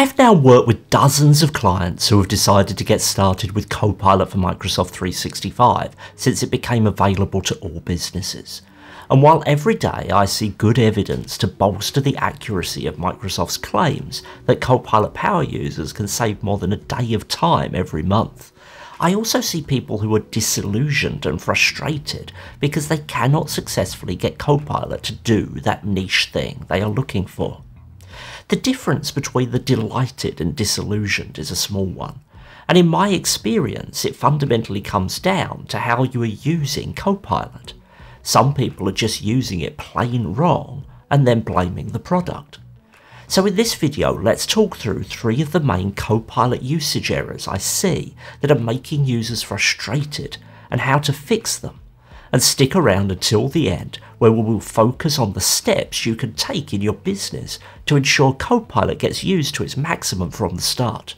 I've now worked with dozens of clients who have decided to get started with Copilot for Microsoft 365 since it became available to all businesses. And while every day I see good evidence to bolster the accuracy of Microsoft's claims that Copilot Power users can save more than a day of time every month, I also see people who are disillusioned and frustrated because they cannot successfully get Copilot to do that niche thing they are looking for. The difference between the delighted and disillusioned is a small one, and in my experience, it fundamentally comes down to how you are using Copilot. Some people are just using it plain wrong and then blaming the product. So in this video, let's talk through three of the main Copilot usage errors I see that are making users frustrated and how to fix them. And stick around until the end where we will focus on the steps you can take in your business to ensure Copilot gets used to its maximum from the start.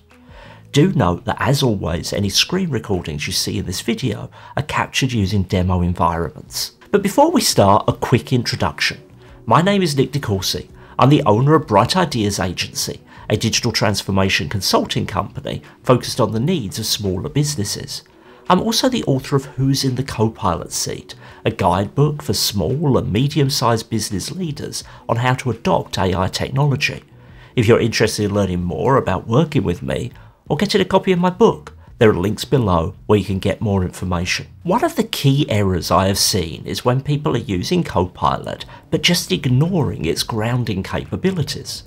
Do note that as always, any screen recordings you see in this video are captured using demo environments. But before we start, a quick introduction. My name is Nick DeCourcy. I'm the owner of Bright Ideas Agency, a digital transformation consulting company focused on the needs of smaller businesses. I'm also the author of Who's in the Copilot Seat, a guidebook for small and medium sized business leaders on how to adopt AI technology. If you're interested in learning more about working with me or getting a copy of my book, there are links below where you can get more information. One of the key errors I have seen is when people are using Copilot but just ignoring its grounding capabilities.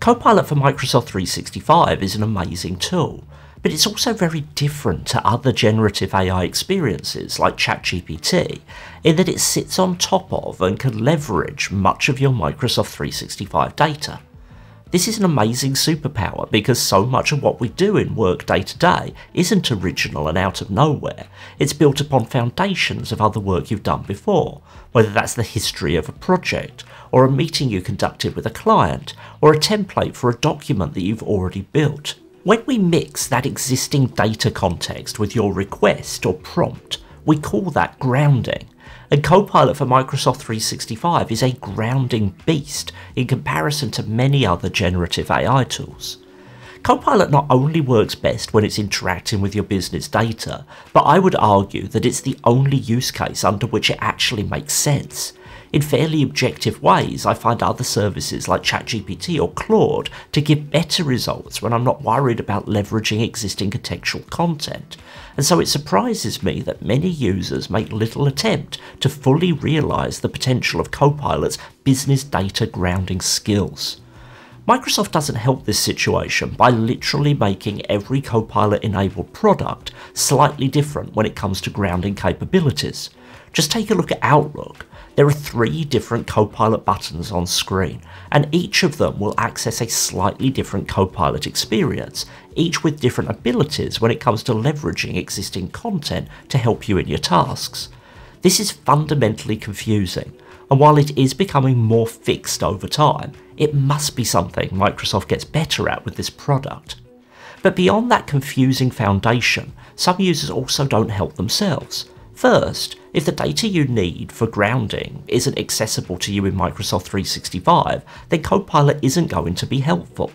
Copilot for Microsoft 365 is an amazing tool, but it's also very different to other generative AI experiences like ChatGPT in that it sits on top of and can leverage much of your Microsoft 365 data. This is an amazing superpower because so much of what we do in work day to day isn't original and out of nowhere. It's built upon foundations of other work you've done before, whether that's the history of a project, or a meeting you conducted with a client, or a template for a document that you've already built. When we mix that existing data context with your request or prompt, we call that grounding. And Copilot for Microsoft 365 is a grounding beast in comparison to many other generative AI tools. Copilot not only works best when it's interacting with your business data, but I would argue that it's the only use case under which it actually makes sense. In fairly objective ways, I find other services like ChatGPT or Claude to give better results when I'm not worried about leveraging existing contextual content. And so it surprises me that many users make little attempt to fully realise the potential of Copilot's business data grounding skills. Microsoft doesn't help this situation by literally making every Copilot enabled product slightly different when it comes to grounding capabilities. Just take a look at Outlook. There are three different Copilot buttons on screen, and each of them will access a slightly different Copilot experience, each with different abilities when it comes to leveraging existing content to help you in your tasks. This is fundamentally confusing, and while it is becoming more fixed over time, it must be something Microsoft gets better at with this product. But beyond that confusing foundation, some users also don't help themselves. First, if the data you need for grounding isn't accessible to you in Microsoft 365, then Copilot isn't going to be helpful.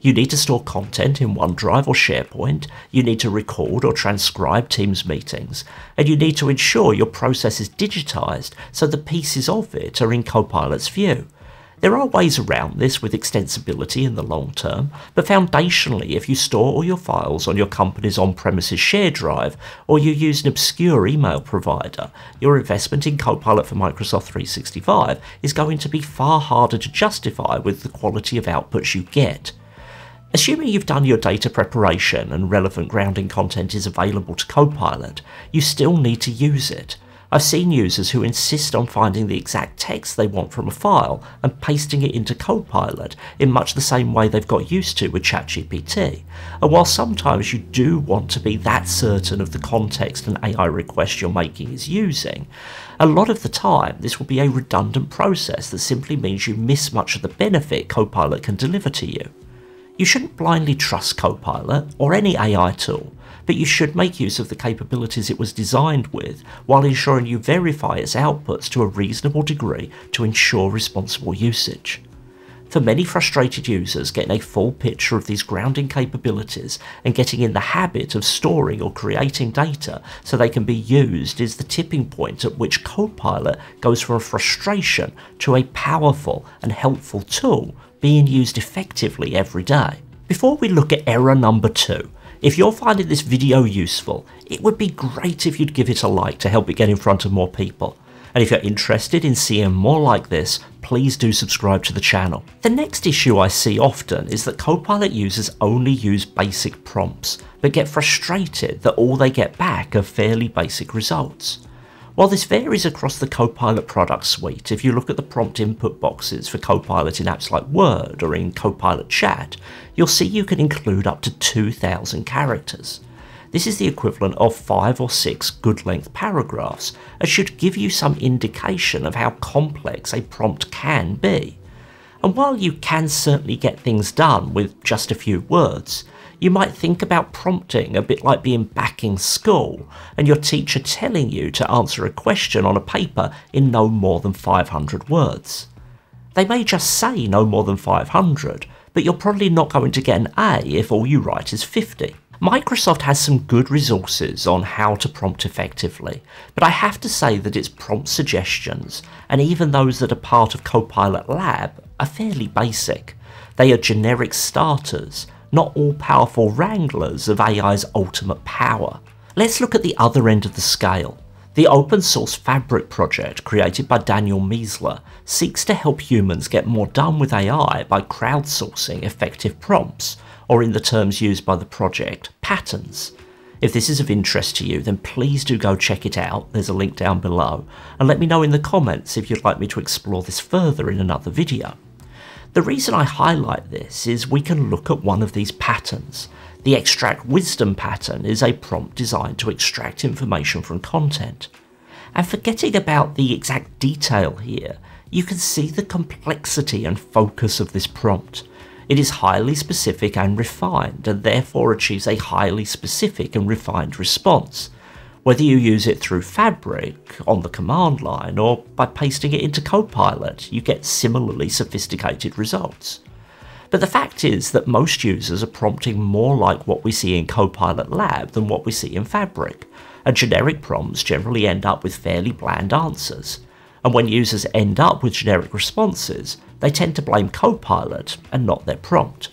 You need to store content in OneDrive or SharePoint, you need to record or transcribe Teams meetings, and you need to ensure your process is digitized so the pieces of it are in Copilot's view. There are ways around this with extensibility in the long term, but foundationally, if you store all your files on your company's on premises share drive, or you use an obscure email provider, your investment in Copilot for Microsoft 365 is going to be far harder to justify with the quality of outputs you get. Assuming you've done your data preparation and relevant grounding content is available to Copilot, you still need to use it. I've seen users who insist on finding the exact text they want from a file and pasting it into Copilot in much the same way they've got used to with ChatGPT. And while sometimes you do want to be that certain of the context an AI request you're making is using, a lot of the time this will be a redundant process that simply means you miss much of the benefit Copilot can deliver to you. You shouldn't blindly trust Copilot or any AI tool, but you should make use of the capabilities it was designed with while ensuring you verify its outputs to a reasonable degree to ensure responsible usage. For many frustrated users, getting a full picture of these grounding capabilities and getting in the habit of storing or creating data so they can be used is the tipping point at which Copilot goes from a frustration to a powerful and helpful tool being used effectively every day. Before we look at error number two, if you're finding this video useful, it would be great if you'd give it a like to help it get in front of more people. And if you're interested in seeing more like this, please do subscribe to the channel. The next issue I see often is that Copilot users only use basic prompts, but get frustrated that all they get back are fairly basic results. While this varies across the Copilot product suite, if you look at the prompt input boxes for Copilot in apps like Word or in Copilot Chat, you'll see you can include up to 2,000 characters. This is the equivalent of five or six good length paragraphs and should give you some indication of how complex a prompt can be. And while you can certainly get things done with just a few words, you might think about prompting a bit like being back in school and your teacher telling you to answer a question on a paper in no more than 500 words. They may just say no more than 500, but you're probably not going to get an A if all you write is 50. Microsoft has some good resources on how to prompt effectively, but I have to say that its prompt suggestions, and even those that are part of Copilot Lab, are fairly basic. They are generic starters, not all powerful wranglers of AI's ultimate power. Let's look at the other end of the scale. The open source Fabric project created by Daniel Miessler seeks to help humans get more done with AI by crowdsourcing effective prompts or in the terms used by the project, patterns. If this is of interest to you, then please do go check it out, there's a link down below, and let me know in the comments if you'd like me to explore this further in another video. The reason I highlight this is we can look at one of these patterns. The extract wisdom pattern is a prompt designed to extract information from content. And forgetting about the exact detail here, you can see the complexity and focus of this prompt. It is highly specific and refined, and therefore achieves a highly specific and refined response, whether you use it through Fabric on the command line or by pasting it into Copilot, you get similarly sophisticated results. But the fact is that most users are prompting more like what we see in Copilot Lab than what we see in Fabric, and generic prompts generally end up with fairly bland answers. And when users end up with generic responses, they tend to blame Copilot and not their prompt.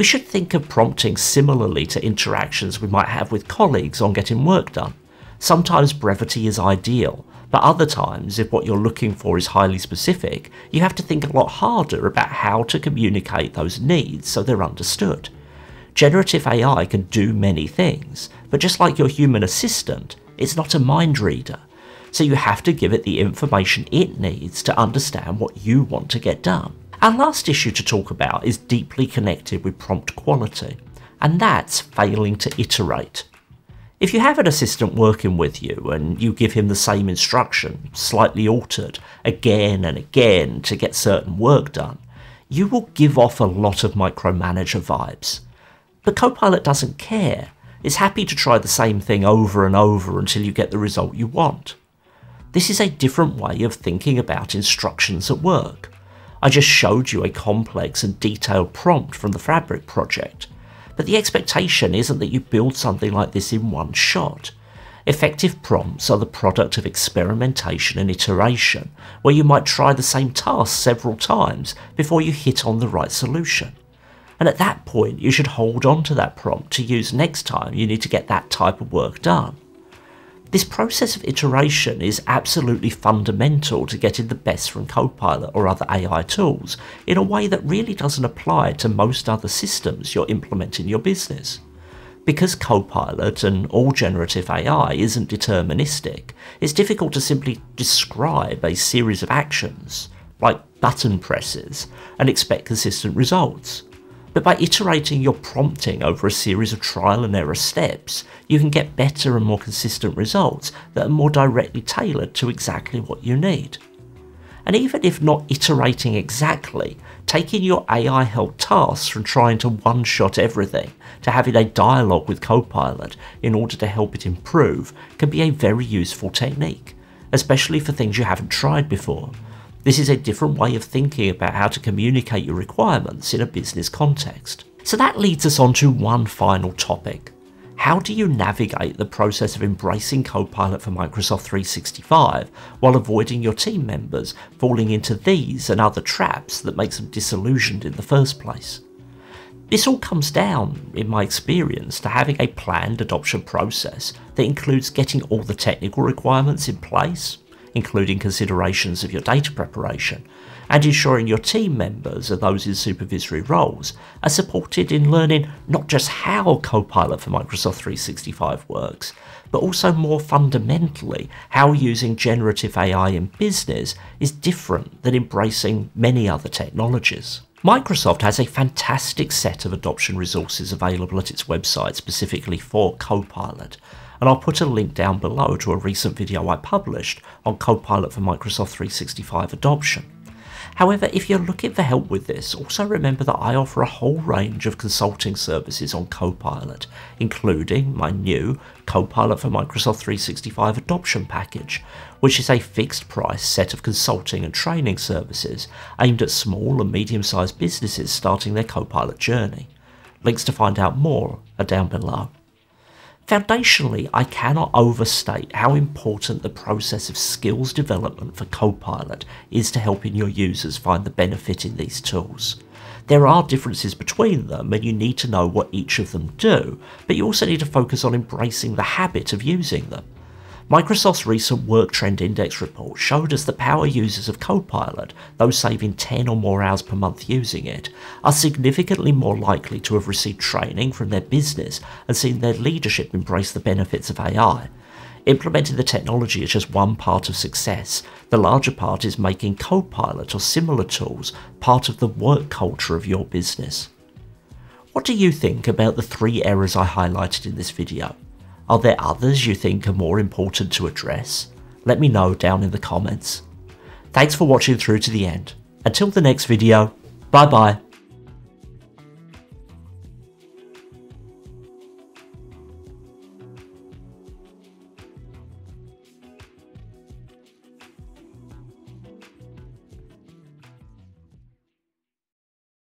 We should think of prompting similarly to interactions we might have with colleagues on getting work done. Sometimes brevity is ideal, but other times, if what you're looking for is highly specific, you have to think a lot harder about how to communicate those needs so they're understood. Generative AI can do many things, but just like your human assistant, it's not a mind reader so you have to give it the information it needs to understand what you want to get done. Our last issue to talk about is deeply connected with prompt quality, and that's failing to iterate. If you have an assistant working with you and you give him the same instruction, slightly altered, again and again to get certain work done, you will give off a lot of micromanager vibes. But Copilot doesn't care. It's happy to try the same thing over and over until you get the result you want. This is a different way of thinking about instructions at work. I just showed you a complex and detailed prompt from the Fabric project, but the expectation isn't that you build something like this in one shot. Effective prompts are the product of experimentation and iteration, where you might try the same task several times before you hit on the right solution. And at that point, you should hold on to that prompt to use next time you need to get that type of work done. This process of iteration is absolutely fundamental to getting the best from Copilot or other AI tools in a way that really doesn't apply to most other systems you're implementing in your business. Because Copilot and all generative AI isn't deterministic, it's difficult to simply describe a series of actions, like button presses, and expect consistent results. But by iterating your prompting over a series of trial and error steps, you can get better and more consistent results that are more directly tailored to exactly what you need. And even if not iterating exactly, taking your AI help tasks from trying to one shot everything to having a dialogue with Copilot in order to help it improve can be a very useful technique, especially for things you haven't tried before This is a different way of thinking about how to communicate your requirements in a business context. So that leads us on to one final topic. How do you navigate the process of embracing Copilot for Microsoft 365 while avoiding your team members falling into these and other traps that makes them disillusioned in the first place? This all comes down, in my experience, to having a planned adoption process that includes getting all the technical requirements in place, including considerations of your data preparation, and ensuring your team members and those in supervisory roles are supported in learning not just how Copilot for Microsoft 365 works, but also more fundamentally how using generative AI in business is different than embracing many other technologies. Microsoft has a fantastic set of adoption resources available at its website specifically for Copilot, and I'll put a link down below to a recent video I published on Copilot for Microsoft 365 adoption. However, if you're looking for help with this, also remember that I offer a whole range of consulting services on Copilot, including my new Copilot for Microsoft 365 adoption package, which is a fixed price set of consulting and training services aimed at small and medium sized businesses starting their Copilot journey. Links to find out more are down below. Foundationally, I cannot overstate how important the process of skills development for Copilot is to helping your users find the benefit in these tools. There are differences between them and you need to know what each of them do, but you also need to focus on embracing the habit of using them. Microsoft's recent Work Trend Index report showed us that power users of Copilot, those saving 10 or more hours per month using it, are significantly more likely to have received training from their business and seen their leadership embrace the benefits of AI. Implementing the technology is just one part of success. The larger part is making Copilot or similar tools part of the work culture of your business. What do you think about the three errors I highlighted in this video? Are there others you think are more important to address? Let me know down in the comments. Thanks for watching through to the end. Until the next video, bye bye.